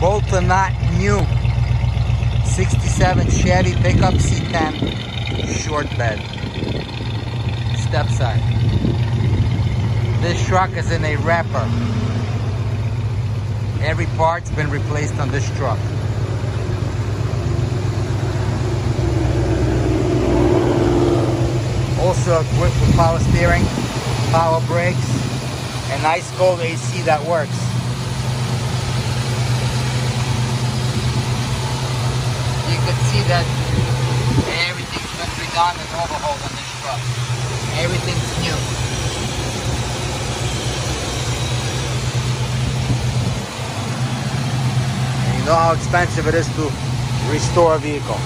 bolt are not new. 67 Chevy pickup C10 short bed. Step side. This truck is in a wrapper. Every part's been replaced on this truck. Also equipped with power steering power brakes and ice cold AC that works that everything's been redone and overhauled on this truck. Everything's new. And you know how expensive it is to restore a vehicle.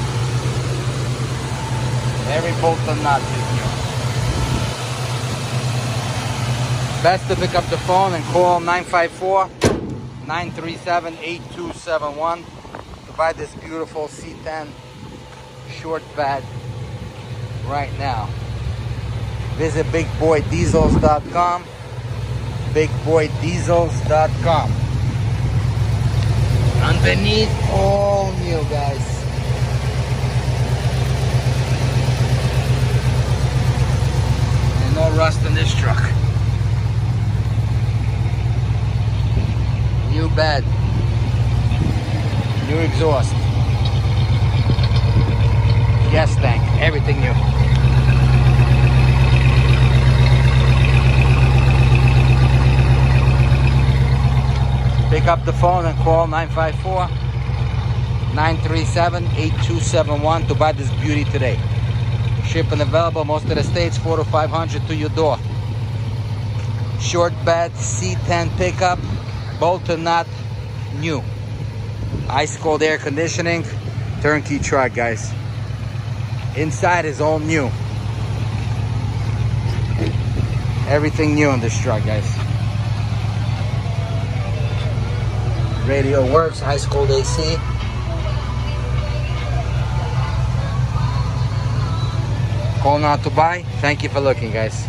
Every bolt and nut is new. Best to pick up the phone and call 954 937 8271 to buy this beautiful C10 short bed right now. Visit bigboydiesels.com bigboydiesels.com Underneath all new guys. And no rust in this truck. New bed new exhaust, gas tank, everything new. Pick up the phone and call 954 937 8271 to buy this beauty today. Shipping available most of the states, 4 to 500 to your door. Short bed, C10 pickup, bolt and nut, new ice cold air conditioning turnkey truck guys inside is all new. Everything new on this truck guys. Radio works high school AC call now to buy. Thank you for looking guys